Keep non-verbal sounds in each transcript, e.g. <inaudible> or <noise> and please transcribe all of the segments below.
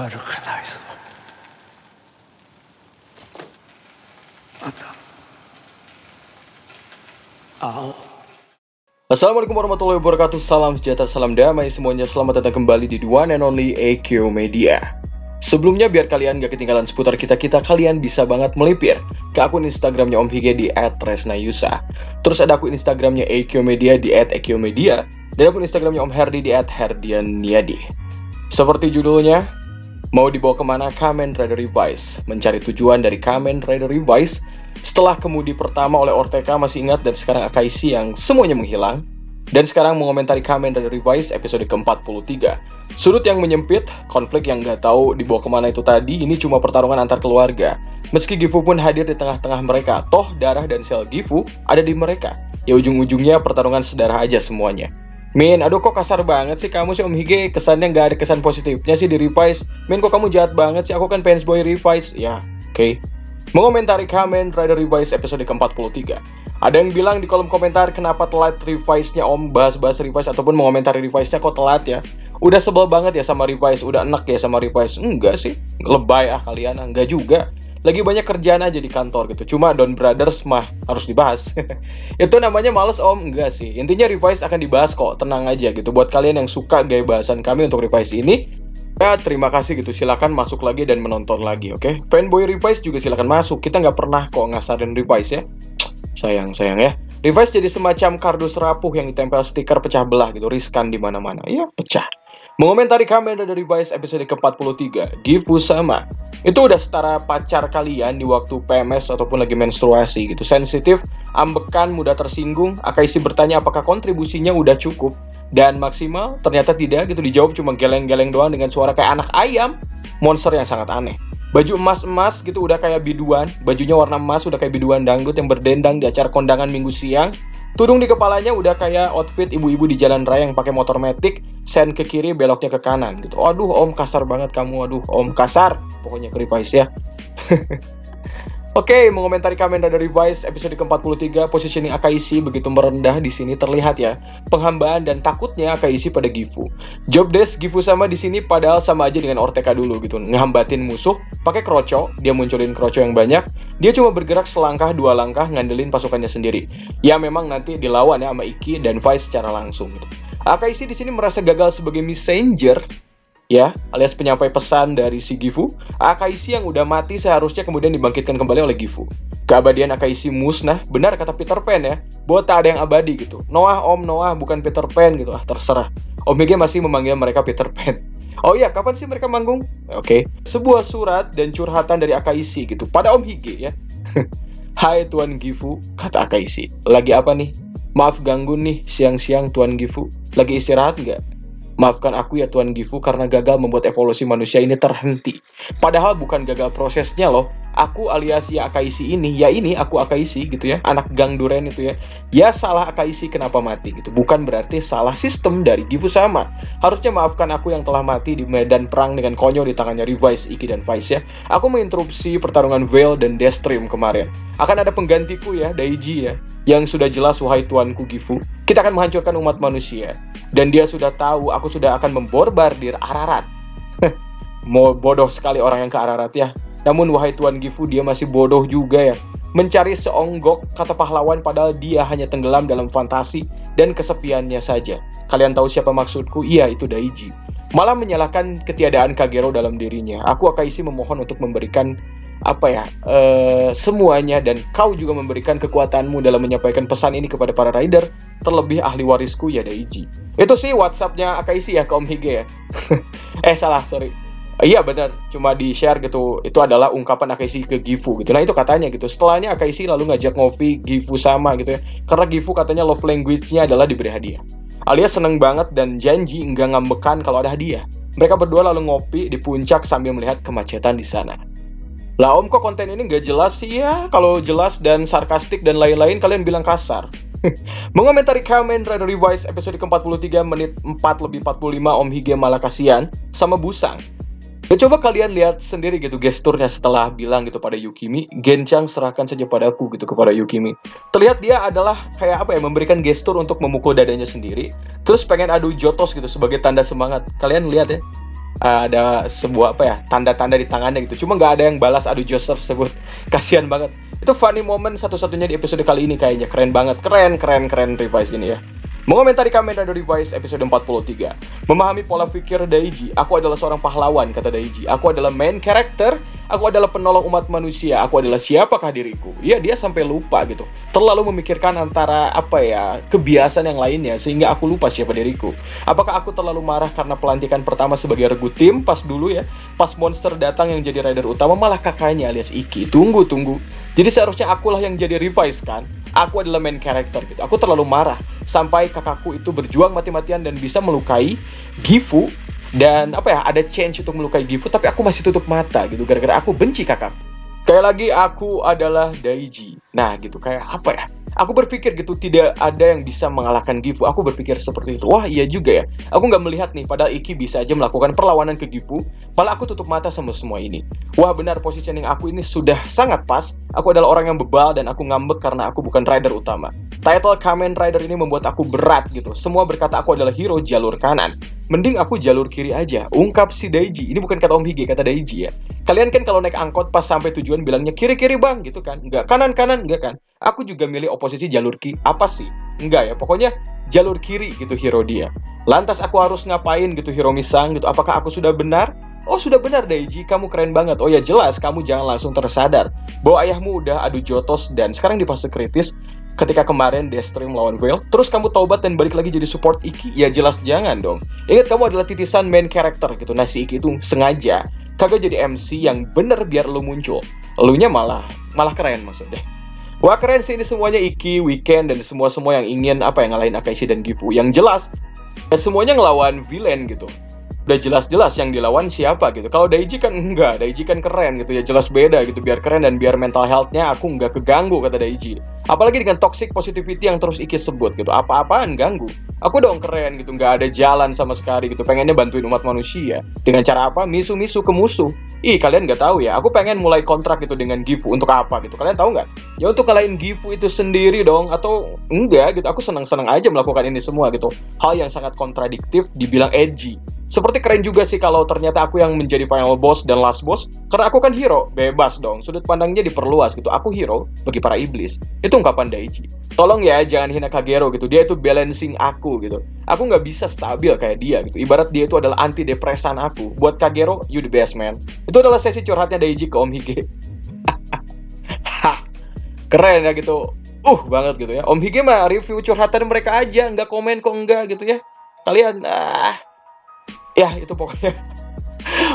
悪くないぞまた会おう Assalamualaikum warahmatullahi wabarakatuh Salam sejahtera, salam damai semuanya Selamat datang kembali di The One and Only AQ Media Sebelumnya biar kalian gak ketinggalan seputar kita-kita Kalian bisa banget melipir ke akun Instagramnya Om Hige di @resnayusa Terus ada akun Instagramnya AQ Media di @AQ Dan akun Instagramnya Om Herdi di @herdianiadi Seperti judulnya Mau dibawa ke mana Kamen Rider Revise Mencari tujuan dari Kamen Rider Revise setelah kemudi pertama oleh Ortega masih ingat dan sekarang Akaisi yang semuanya menghilang. Dan sekarang mengomentari Kamen Rider Revise episode ke-43. Sudut yang menyempit, konflik yang nggak tahu dibawa ke mana itu tadi, ini cuma pertarungan antar keluarga. Meski Gifu pun hadir di tengah-tengah mereka, toh darah dan sel Gifu ada di mereka. Ya ujung-ujungnya pertarungan sedarah aja semuanya. Min, aduh kok kasar banget sih kamu sih Om Hige, kesannya nggak ada kesan positifnya sih di Revise. Min, kok kamu jahat banget sih, aku kan fans boy Revise. Ya, oke. Okay mengomentari Kamen Rider Revise episode ke-43. Ada yang bilang di kolom komentar kenapa telat revise-nya Om bahas-bahas revise ataupun mengomentari revise-nya kok telat ya. Udah sebel banget ya sama revise, udah enak ya sama revise. Enggak sih, lebay ah kalian, ah. enggak juga. Lagi banyak kerjaan aja di kantor gitu. Cuma Don Brothers mah harus dibahas. <laughs> Itu namanya males Om, enggak sih. Intinya revise akan dibahas kok, tenang aja gitu. Buat kalian yang suka gaya bahasan kami untuk revise ini, Ya, terima kasih gitu. Silakan masuk lagi dan menonton lagi, oke? Okay? Fanboy Revise juga silakan masuk. Kita nggak pernah kok ngasarin Revise ya. Sayang, sayang ya. Revise jadi semacam kardus rapuh yang ditempel stiker pecah belah gitu, riskan di mana-mana. Iya, pecah. Mengomentari Kamen dari Revise episode ke-43, Gifu sama. Itu udah setara pacar kalian di waktu PMS ataupun lagi menstruasi gitu. Sensitif, ambekan, mudah tersinggung. Akaisi bertanya apakah kontribusinya udah cukup dan maksimal ternyata tidak gitu dijawab cuma geleng-geleng doang dengan suara kayak anak ayam monster yang sangat aneh baju emas-emas gitu udah kayak biduan bajunya warna emas udah kayak biduan dangdut yang berdendang di acara kondangan minggu siang tudung di kepalanya udah kayak outfit ibu-ibu di jalan raya yang pakai motor metik sen ke kiri beloknya ke kanan gitu. Aduh om kasar banget kamu. Aduh om kasar. Pokoknya keripais ya <laughs> Oke, okay, mengomentari Kamen Rider Revise episode ke-43, positioning Akaishi begitu merendah di sini terlihat ya. Penghambaan dan takutnya Akaishi pada Gifu. Job desk Gifu sama di sini padahal sama aja dengan Orteka dulu gitu. Ngehambatin musuh pakai kroco, dia munculin kroco yang banyak. Dia cuma bergerak selangkah dua langkah ngandelin pasukannya sendiri. Ya memang nanti dilawan ya sama Iki dan Vice secara langsung gitu. Akaishi di sini merasa gagal sebagai messenger ya, alias penyampai pesan dari si Gifu, Akaisi yang udah mati seharusnya kemudian dibangkitkan kembali oleh Gifu. Keabadian Akaisi musnah, benar kata Peter Pan ya, buat tak ada yang abadi gitu. Noah om Noah bukan Peter Pan gitu, ah terserah. Om Hige masih memanggil mereka Peter Pan. <laughs> Oh iya, kapan sih mereka manggung? Oke, okay. sebuah surat dan curhatan dari Akaisi gitu, pada Om Hige ya. <laughs> Hai Tuan Gifu, kata Akaisi. Lagi apa nih? Maaf ganggu nih siang-siang Tuan Gifu. Lagi istirahat nggak? Maafkan aku ya Tuan Gifu karena gagal membuat evolusi manusia ini terhenti. Padahal bukan gagal prosesnya loh. Aku alias ya Akaisi ini, ya ini aku Akaisi gitu ya, anak gang duren itu ya. Ya salah Akaisi kenapa mati gitu. Bukan berarti salah sistem dari Gifu sama. Harusnya maafkan aku yang telah mati di medan perang dengan konyol di tangannya Revise, Iki dan Vice ya. Aku menginterupsi pertarungan Veil dan Deathstream kemarin. Akan ada penggantiku ya, Daiji ya yang sudah jelas wahai tuanku Gifu, kita akan menghancurkan umat manusia. Dan dia sudah tahu aku sudah akan memborbardir Ararat. Mau bodoh sekali orang yang ke Ararat ya. Namun wahai tuan Gifu dia masih bodoh juga ya. Mencari seonggok kata pahlawan padahal dia hanya tenggelam dalam fantasi dan kesepiannya saja. Kalian tahu siapa maksudku? Iya, itu Daiji. Malah menyalahkan ketiadaan Kagero dalam dirinya. Aku Akaisi memohon untuk memberikan apa ya uh, semuanya dan kau juga memberikan kekuatanmu dalam menyampaikan pesan ini kepada para rider terlebih ahli warisku ya Daiji itu sih WhatsAppnya Akaisi ya ke Om Hige ya <laughs> eh salah sorry Iya benar, cuma di share gitu. Itu adalah ungkapan Akaisi ke Gifu gitu. Nah itu katanya gitu. Setelahnya Akaisi lalu ngajak ngopi Gifu sama gitu ya. Karena Gifu katanya love language-nya adalah diberi hadiah. Alias seneng banget dan janji nggak ngambekan kalau ada hadiah. Mereka berdua lalu ngopi di puncak sambil melihat kemacetan di sana. Lah om kok konten ini nggak jelas sih ya? Kalau jelas dan sarkastik dan lain-lain kalian bilang kasar. <laughs> Mengomentari Kamen Rider Revise episode ke-43 menit 4 lebih 45 Om Hige malah kasihan sama Busang. Ya coba kalian lihat sendiri gitu gesturnya setelah bilang gitu pada Yukimi, Genchang serahkan saja padaku gitu kepada Yukimi. Terlihat dia adalah kayak apa ya, memberikan gestur untuk memukul dadanya sendiri, terus pengen adu jotos gitu sebagai tanda semangat. Kalian lihat ya, ada sebuah apa ya tanda-tanda di tangannya gitu. Cuma nggak ada yang balas adu jos tersebut. <laughs> Kasihan banget. Itu funny moment satu-satunya di episode kali ini kayaknya. Keren banget. Keren keren keren revise ini ya Mengomentari Kamen Rider Revice episode 43 Memahami pola pikir Daiji. Aku adalah seorang pahlawan, kata Daiji. Aku adalah main character Aku adalah penolong umat manusia. Aku adalah siapakah diriku? Ya dia sampai lupa gitu. Terlalu memikirkan antara apa ya Kebiasaan yang lainnya Sehingga aku lupa siapa diriku. Apakah aku terlalu marah karena pelantikan pertama sebagai regu tim? Pas dulu ya. Pas monster datang yang jadi rider utama Malah kakaknya alias Iki. Tunggu, tunggu. Jadi seharusnya akulah yang jadi Revice kan Aku adalah main character gitu. Aku terlalu marah sampai kakakku itu berjuang mati-matian dan bisa melukai Gifu dan apa ya ada change untuk melukai Gifu tapi aku masih tutup mata gitu gara-gara aku benci kakak. Kayak lagi aku adalah Daiji. Nah gitu. Kayak apa ya Aku berpikir gitu tidak ada yang bisa mengalahkan Gifu. Aku berpikir seperti itu. Wah iya juga ya. Aku nggak melihat nih. Padahal Iki bisa aja melakukan perlawanan ke Gifu. Malah aku tutup mata sama semua ini. Wah benar positioning aku ini sudah sangat pas. Aku adalah orang yang bebal dan aku ngambek karena aku bukan rider utama. Title Kamen Rider ini membuat aku berat gitu. Semua berkata aku adalah hero jalur kanan. Mending aku jalur kiri aja. Ungkap si Daiji. Ini bukan kata Om Hige, kata Daiji ya. Kalian kan kalau naik angkot pas sampai tujuan bilangnya kiri-kiri bang gitu kan. Enggak, kanan-kanan enggak kan. Aku juga milih oposisi jalur kiri. Apa sih? Enggak ya. Pokoknya jalur kiri gitu hero dia. Lantas aku harus ngapain gitu hero misang gitu. Apakah aku sudah benar? Oh sudah benar Daiji, kamu keren banget. Oh ya jelas, kamu jangan langsung tersadar bahwa ayahmu udah adu jotos dan sekarang di fase kritis ketika kemarin Deathstream lawan Veil, terus kamu taubat dan balik lagi jadi support Iki, ya jelas jangan dong. Ingat kamu adalah titisan main character gitu. Nah si Iki itu sengaja kagak jadi MC yang bener biar lu muncul. Elunya malah malah keren maksudnya. Wah keren sih ini semuanya Iki, Weekend, dan semua-semua yang ingin apa yang ngalahin Akaishi dan Gifu. Yang jelas, ya semuanya ngelawan villain gitu udah jelas-jelas yang dilawan siapa gitu. Kalau Daiji kan enggak, Daiji kan keren gitu ya, jelas beda gitu. Biar keren dan biar mental health-nya aku nggak keganggu kata Daiji. Apalagi dengan toxic positivity yang terus Iki sebut gitu. Apa-apaan ganggu. Aku dong keren gitu, nggak ada jalan sama sekali gitu. Pengennya bantuin umat manusia. Dengan cara apa? Misu-misu ke musuh. Ih, kalian nggak tahu ya. Aku pengen mulai kontrak itu dengan Gifu untuk apa gitu. Kalian tahu nggak? Ya untuk kalian Gifu itu sendiri dong atau enggak gitu. Aku senang-senang aja melakukan ini semua gitu. Hal yang sangat kontradiktif dibilang edgy. Seperti keren juga sih kalau ternyata aku yang menjadi final boss dan last boss, karena aku kan hero, bebas dong, sudut pandangnya diperluas gitu. Aku hero bagi para iblis. Itu ungkapan Daichi. Tolong ya, jangan hina Kagero gitu. Dia itu balancing aku gitu. Aku nggak bisa stabil kayak dia gitu. Ibarat dia itu adalah anti depresan aku. Buat Kagero, you the best man. Itu adalah sesi curhatnya Daichi ke Om Hige. <laughs> keren ya gitu. Uh banget gitu ya. Om Hige mah review curhatan mereka aja, nggak komen kok enggak gitu ya. Kalian ah ya itu pokoknya <laughs>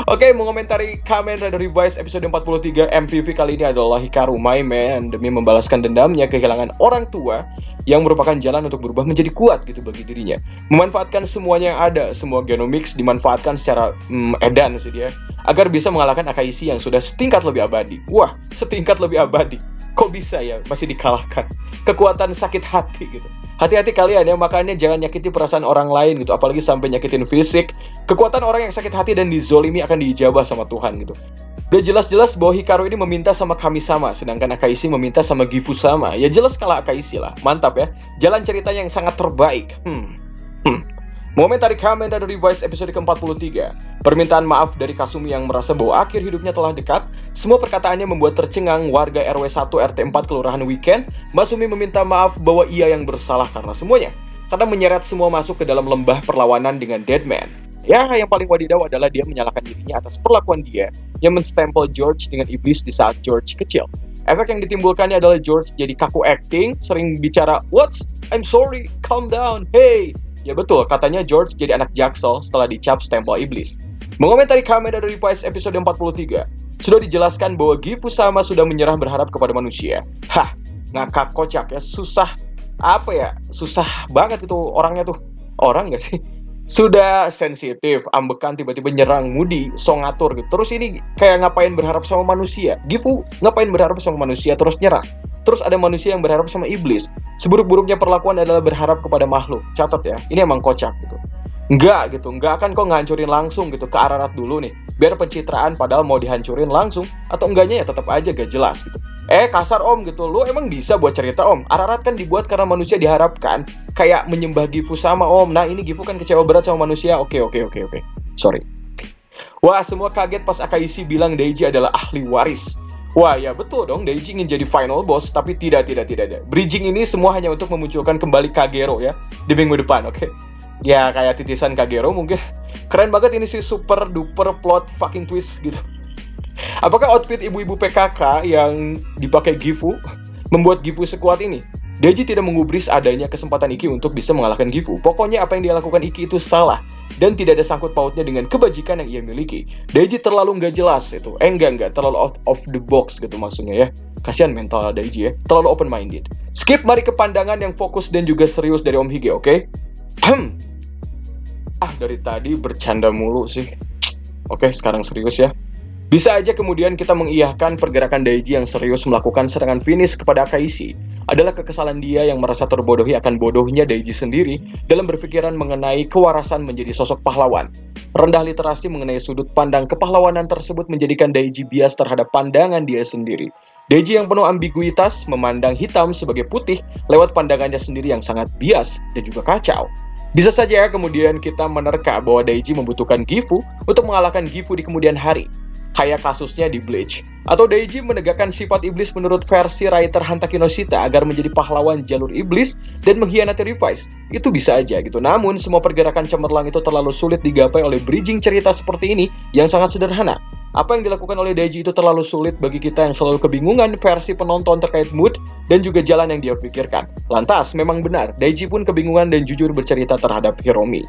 Oke, okay, mengomentari Kamen Rider Revice episode 43 MPV kali ini adalah Hikaru Man demi membalaskan dendamnya kehilangan orang tua yang merupakan jalan untuk berubah menjadi kuat gitu bagi dirinya. Memanfaatkan semuanya yang ada, semua genomix dimanfaatkan secara mm, edan sih dia agar bisa mengalahkan Akaishi yang sudah setingkat lebih abadi. Wah, setingkat lebih abadi. Kok bisa ya masih dikalahkan? Kekuatan sakit hati gitu. Hati-hati kalian ya, makanya jangan nyakiti perasaan orang lain gitu, apalagi sampai nyakitin fisik. Kekuatan orang yang sakit hati dan dizolimi akan diijabah sama Tuhan gitu. Udah jelas-jelas bahwa Hikaru ini meminta sama kami sama, sedangkan Akaishi meminta sama Gifu sama. Ya jelas kalah Akaishi lah, mantap ya. Jalan ceritanya yang sangat terbaik. Hmm. Hmm. Momentari Kamen dari Revice episode ke-43. Permintaan maaf dari Kasumi yang merasa bahwa akhir hidupnya telah dekat. Semua perkataannya membuat tercengang warga RW 1 RT 4 Kelurahan Weekend. Masumi meminta maaf bahwa ia yang bersalah karena semuanya. Karena menyeret semua masuk ke dalam lembah perlawanan dengan Deadman. Ya, yang paling wadidaw adalah dia menyalahkan dirinya atas perlakuan dia yang menstempel George dengan iblis di saat George kecil. Efek yang ditimbulkannya adalah George jadi kaku acting, sering bicara, What? I'm sorry, calm down, hey, Ya betul, katanya George jadi anak jaksel setelah dicap stempel iblis. Mengomentari Kamen dari Revice episode 43, sudah dijelaskan bahwa Gifu sama sudah menyerah berharap kepada manusia. Hah, ngakak kocak ya, susah apa ya, susah banget itu orangnya tuh. Orang gak sih? Sudah sensitif, ambekan tiba-tiba nyerang Mudi, so ngatur gitu. Terus ini kayak ngapain berharap sama manusia? Gifu ngapain berharap sama manusia terus nyerang? Terus ada manusia yang berharap sama iblis. Seburuk-buruknya perlakuan adalah berharap kepada makhluk. Catat ya, ini emang kocak gitu. Enggak gitu, enggak akan kok ngancurin langsung gitu ke Ararat dulu nih. Biar pencitraan padahal mau dihancurin langsung atau enggaknya ya tetap aja gak jelas gitu. Eh kasar om gitu, lu emang bisa buat cerita om. Ararat kan dibuat karena manusia diharapkan kayak menyembah Gifu sama om. Nah ini Gifu kan kecewa berat sama manusia. Oke oke oke oke. Sorry. Wah, semua kaget pas Akaishi bilang Daiji adalah ahli waris. Wah, ya betul dong, Daiji ingin jadi final boss, tapi tidak, tidak, tidak, tidak. Bridging ini semua hanya untuk memunculkan kembali Kagero ya, di minggu depan, oke? Okay? Ya, kayak titisan Kagero mungkin. Keren banget ini sih, super duper plot fucking twist gitu. Apakah outfit ibu-ibu PKK yang dipakai Gifu membuat Gifu sekuat ini? Daiji tidak mengubris adanya kesempatan Iki untuk bisa mengalahkan Gifu. Pokoknya apa yang dia lakukan Iki itu salah dan tidak ada sangkut pautnya dengan kebajikan yang ia miliki. Daiji terlalu nggak jelas itu. Eh enggak enggak, terlalu out of the box gitu maksudnya ya. Kasihan mental Daiji ya, terlalu open minded. Skip mari ke pandangan yang fokus dan juga serius dari Om Hige, oke? Okay? Ah, dari tadi bercanda mulu sih. Oke, sekarang serius ya. Bisa aja kemudian kita mengiyahkan pergerakan Daiji yang serius melakukan serangan finish kepada Akaishi adalah kekesalan dia yang merasa terbodohi akan bodohnya Daiji sendiri dalam berpikiran mengenai kewarasan menjadi sosok pahlawan. Rendah literasi mengenai sudut pandang kepahlawanan tersebut menjadikan Daiji bias terhadap pandangan dia sendiri. Daiji yang penuh ambiguitas memandang hitam sebagai putih lewat pandangannya sendiri yang sangat bias dan juga kacau. Bisa saja kemudian kita menerka bahwa Daiji membutuhkan Gifu untuk mengalahkan Gifu di kemudian hari kayak kasusnya di Bleach. Atau Daiji menegakkan sifat iblis menurut versi writer Hanta Kinoshita agar menjadi pahlawan jalur iblis dan mengkhianati Revise. Itu bisa aja gitu. Namun, semua pergerakan cemerlang itu terlalu sulit digapai oleh bridging cerita seperti ini yang sangat sederhana. Apa yang dilakukan oleh Daiji itu terlalu sulit bagi kita yang selalu kebingungan versi penonton terkait mood dan juga jalan yang dia pikirkan. Lantas, memang benar, Daiji pun kebingungan dan jujur bercerita terhadap Hiromi.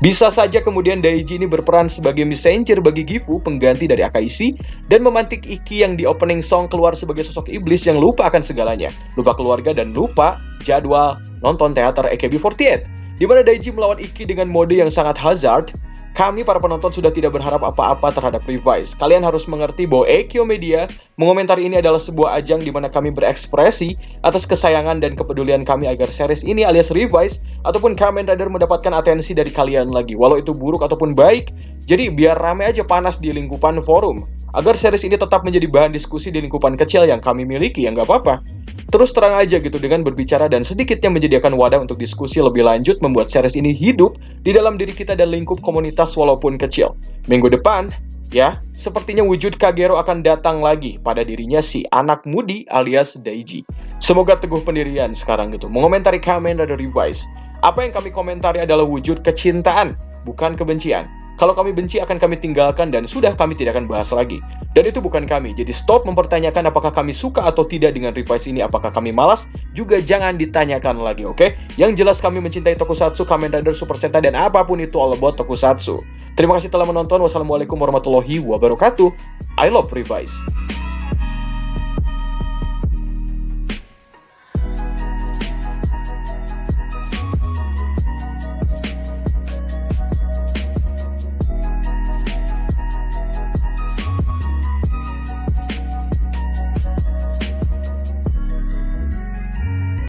Bisa saja kemudian Daiji ini berperan sebagai messenger bagi Gifu, pengganti dari Akaishi, dan memantik Iki yang di opening song keluar sebagai sosok iblis yang lupa akan segalanya, lupa keluarga dan lupa jadwal nonton teater AKB48. Di mana Daiji melawan Iki dengan mode yang sangat hazard, kami para penonton sudah tidak berharap apa-apa terhadap Revise. Kalian harus mengerti bahwa Ekyo Media mengomentari ini adalah sebuah ajang di mana kami berekspresi atas kesayangan dan kepedulian kami agar series ini alias Revise ataupun Kamen Rider mendapatkan atensi dari kalian lagi, walau itu buruk ataupun baik. Jadi biar rame aja panas di lingkupan forum. Agar series ini tetap menjadi bahan diskusi di lingkupan kecil yang kami miliki, ya nggak apa-apa. Terus terang aja gitu dengan berbicara dan sedikitnya menyediakan wadah untuk diskusi lebih lanjut membuat series ini hidup di dalam diri kita dan lingkup walaupun kecil. Minggu depan, ya, sepertinya wujud Kagero akan datang lagi pada dirinya si anak mudi alias Daiji. Semoga teguh pendirian sekarang gitu. Mengomentari Kamen Rider Revise. Apa yang kami komentari adalah wujud kecintaan, bukan kebencian. Kalau kami benci akan kami tinggalkan dan sudah kami tidak akan bahas lagi. Dan itu bukan kami. Jadi stop mempertanyakan apakah kami suka atau tidak dengan revise ini, apakah kami malas, juga jangan ditanyakan lagi, oke? Okay? Yang jelas kami mencintai Tokusatsu, Kamen Rider, Super Sentai, dan apa pun itu all about Tokusatsu. Terima kasih telah menonton. Wassalamualaikum warahmatullahi wabarakatuh. I love revise.